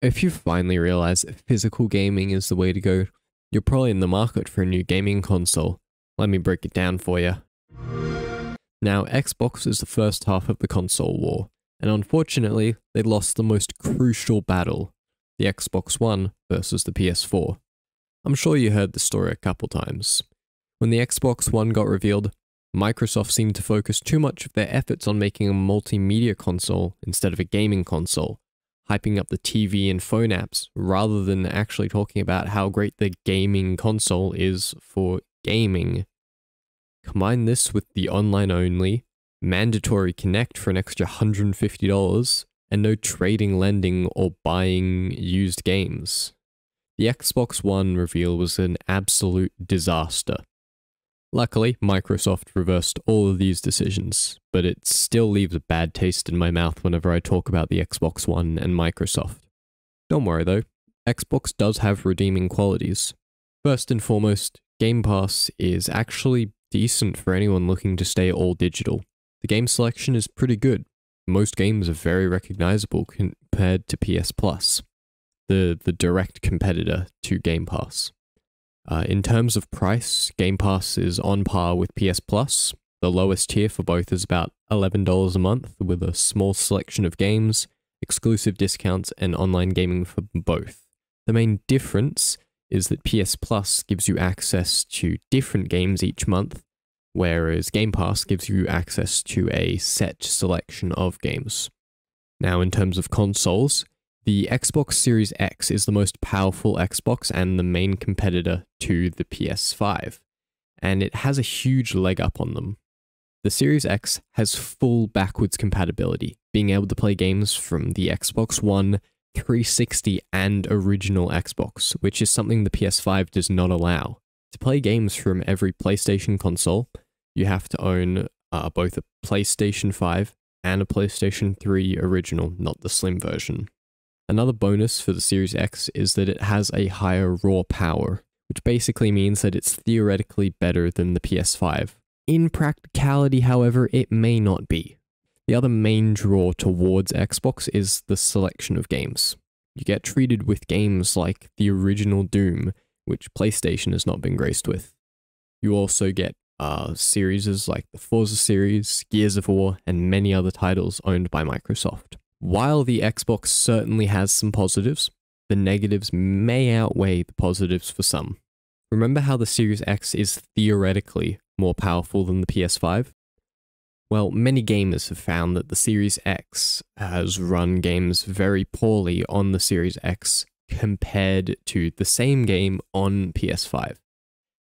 If you finally realize that physical gaming is the way to go, you're probably in the market for a new gaming console. Let me break it down for you. Now, Xbox is the first half of the console war, and unfortunately, they lost the most crucial battle the Xbox One versus the PS4. I'm sure you heard the story a couple times. When the Xbox One got revealed, Microsoft seemed to focus too much of their efforts on making a multimedia console instead of a gaming console, hyping up the TV and phone apps rather than actually talking about how great the gaming console is for gaming. Combine this with the online only, mandatory Kinect for an extra $150, and no trading, lending, or buying used games. The Xbox One reveal was an absolute disaster. Luckily, Microsoft reversed all of these decisions, but it still leaves a bad taste in my mouth whenever I talk about the Xbox One and Microsoft. Don't worry though, Xbox does have redeeming qualities. First and foremost, Game Pass is actually decent for anyone looking to stay all digital. The game selection is pretty good. Most games are very recognizable compared to PS Plus, the, the direct competitor to Game Pass. Uh, in terms of price, Game Pass is on par with PS Plus. The lowest tier for both is about $11 a month, with a small selection of games, exclusive discounts, and online gaming for both. The main difference is that PS Plus gives you access to different games each month, whereas Game Pass gives you access to a set selection of games. Now, in terms of consoles, the Xbox Series X is the most powerful Xbox and the main competitor to the PS5, and it has a huge leg up on them. The Series X has full backwards compatibility, being able to play games from the Xbox One, 360, and original Xbox, which is something the PS5 does not allow. To play games from every PlayStation console, you have to own uh, both a PlayStation 5 and a PlayStation 3 original, not the slim version. Another bonus for the Series X is that it has a higher raw power, which basically means that it's theoretically better than the PS5. In practicality, however, it may not be. The other main draw towards Xbox is the selection of games. You get treated with games like the original Doom, which PlayStation has not been graced with. You also get uh, series like the Forza series, Gears of War, and many other titles owned by Microsoft. While the Xbox certainly has some positives, the negatives may outweigh the positives for some. Remember how the Series X is theoretically more powerful than the PS5? Well, many gamers have found that the Series X has run games very poorly on the Series X compared to the same game on PS5.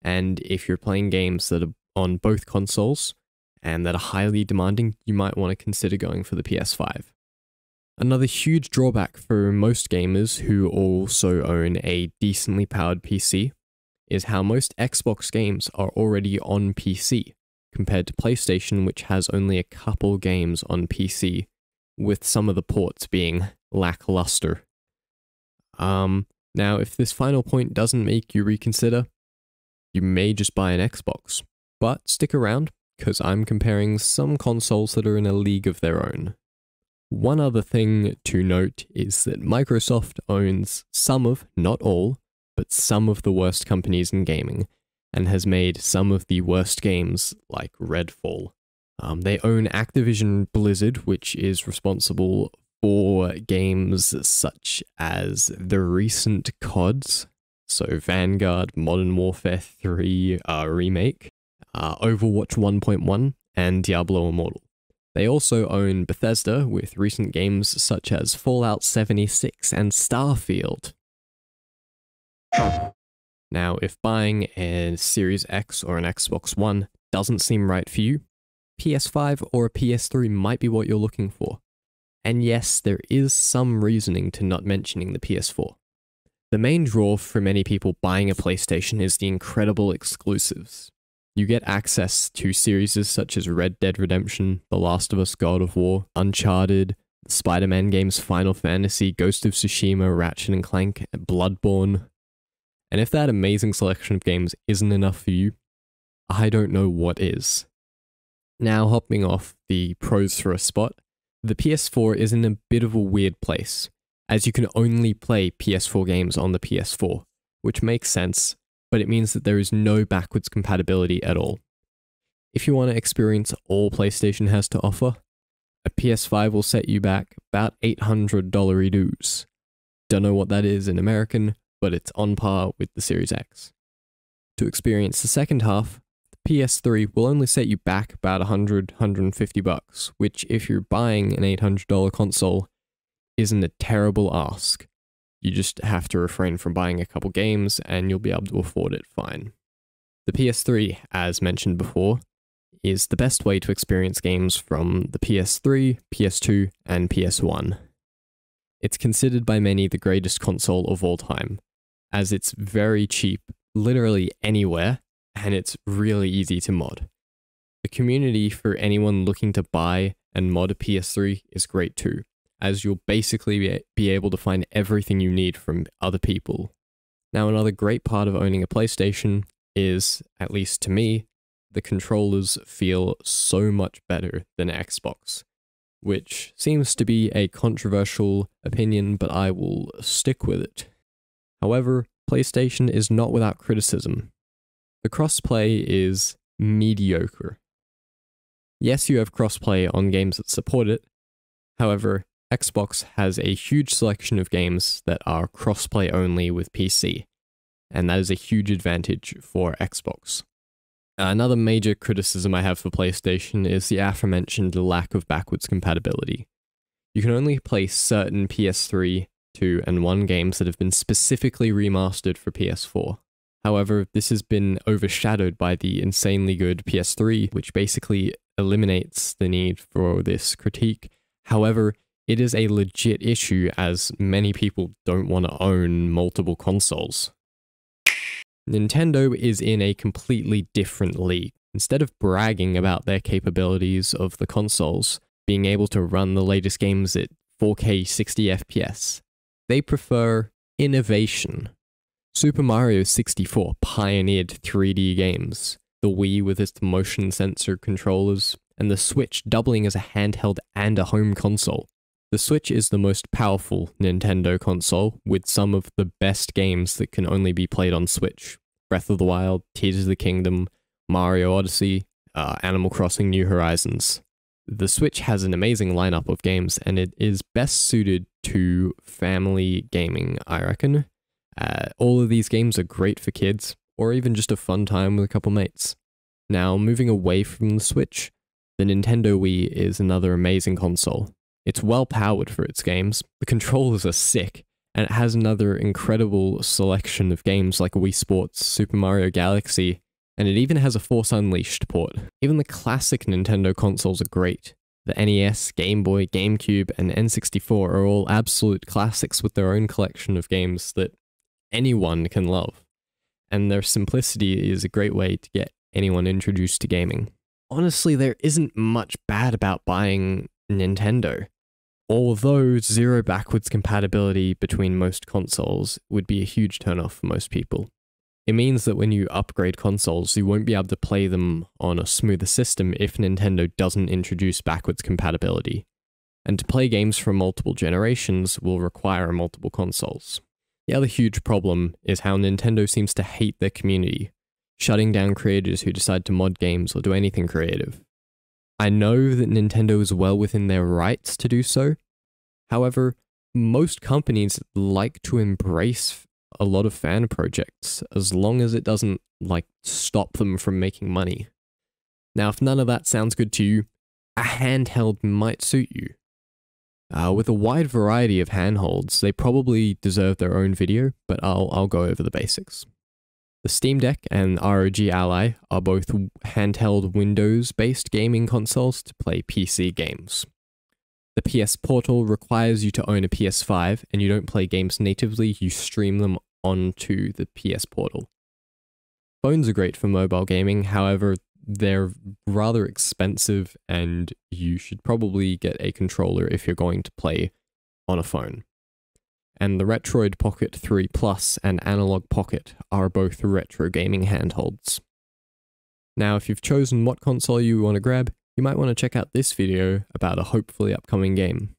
And if you're playing games that are on both consoles and that are highly demanding, you might want to consider going for the PS5. Another huge drawback for most gamers who also own a decently powered PC is how most Xbox games are already on PC, compared to PlayStation, which has only a couple games on PC, with some of the ports being lackluster. Um, now, if this final point doesn't make you reconsider, you may just buy an Xbox. But stick around, because I'm comparing some consoles that are in a league of their own. One other thing to note is that Microsoft owns some of, not all, but some of the worst companies in gaming, and has made some of the worst games like Redfall. Um, they own Activision Blizzard, which is responsible for games such as the recent CODs, so Vanguard, Modern Warfare 3 uh, Remake, uh, Overwatch 1.1, and Diablo Immortal. They also own Bethesda with recent games such as Fallout 76 and Starfield. Now, if buying a Series X or an Xbox One doesn't seem right for you, PS5 or a PS3 might be what you're looking for. And yes, there is some reasoning to not mentioning the PS4. The main draw for many people buying a PlayStation is the incredible exclusives. You get access to series such as Red Dead Redemption, The Last of Us God of War, Uncharted, Spider Man games Final Fantasy, Ghost of Tsushima, Ratchet and Clank, Bloodborne. And if that amazing selection of games isn't enough for you, I don't know what is. Now, hopping off the pros for a spot, the PS4 is in a bit of a weird place, as you can only play PS4 games on the PS4, which makes sense, but it means that there is no backwards compatibility at all. If you want to experience all PlayStation has to offer, a PS5 will set you back about $800 dues. Don't know what that is in American, but it's on par with the Series X. To experience the second half, the PS3 will only set you back about 100 150 bucks, which if you're buying an $800 console isn't a terrible ask. You just have to refrain from buying a couple games and you'll be able to afford it fine. The PS3, as mentioned before, is the best way to experience games from the PS3, PS2, and PS1. It's considered by many the greatest console of all time, as it's very cheap, literally anywhere, and it's really easy to mod. The community for anyone looking to buy and mod a PS3 is great too as you'll basically be able to find everything you need from other people. Now, another great part of owning a PlayStation is, at least to me, the controllers feel so much better than Xbox, which seems to be a controversial opinion, but I will stick with it. However, PlayStation is not without criticism. The crossplay is mediocre. Yes, you have crossplay on games that support it. However, Xbox has a huge selection of games that are crossplay only with PC, and that is a huge advantage for Xbox. Another major criticism I have for PlayStation is the aforementioned lack of backwards compatibility. You can only play certain PS3, 2, and 1 games that have been specifically remastered for PS4. However, this has been overshadowed by the insanely good PS3, which basically eliminates the need for this critique. However, it is a legit issue as many people don't want to own multiple consoles. Nintendo is in a completely different league. Instead of bragging about their capabilities of the consoles, being able to run the latest games at 4K 60 FPS, they prefer innovation. Super Mario 64 pioneered 3D games, the Wii with its motion sensor controllers, and the Switch doubling as a handheld and a home console. The Switch is the most powerful Nintendo console, with some of the best games that can only be played on Switch. Breath of the Wild, Tears of the Kingdom, Mario Odyssey, uh, Animal Crossing New Horizons. The Switch has an amazing lineup of games, and it is best suited to family gaming, I reckon. Uh, all of these games are great for kids, or even just a fun time with a couple mates. Now, moving away from the Switch, the Nintendo Wii is another amazing console. It's well powered for its games, the controllers are sick, and it has another incredible selection of games like Wii Sports, Super Mario Galaxy, and it even has a Force Unleashed port. Even the classic Nintendo consoles are great. The NES, Game Boy, GameCube, and N64 are all absolute classics with their own collection of games that anyone can love. And their simplicity is a great way to get anyone introduced to gaming. Honestly, there isn't much bad about buying Nintendo. Although zero backwards compatibility between most consoles would be a huge turnoff for most people. It means that when you upgrade consoles, you won't be able to play them on a smoother system if Nintendo doesn't introduce backwards compatibility. And to play games from multiple generations will require multiple consoles. The other huge problem is how Nintendo seems to hate their community, shutting down creators who decide to mod games or do anything creative. I know that Nintendo is well within their rights to do so. However, most companies like to embrace a lot of fan projects as long as it doesn't like stop them from making money. Now, if none of that sounds good to you, a handheld might suit you. Uh, with a wide variety of handholds, they probably deserve their own video, but I'll, I'll go over the basics. The Steam Deck and ROG Ally are both handheld Windows based gaming consoles to play PC games. The PS Portal requires you to own a PS5 and you don't play games natively, you stream them onto the PS Portal. Phones are great for mobile gaming, however, they're rather expensive and you should probably get a controller if you're going to play on a phone and the Retroid Pocket 3 Plus and Analog Pocket are both retro gaming handholds. Now, if you've chosen what console you want to grab, you might want to check out this video about a hopefully upcoming game.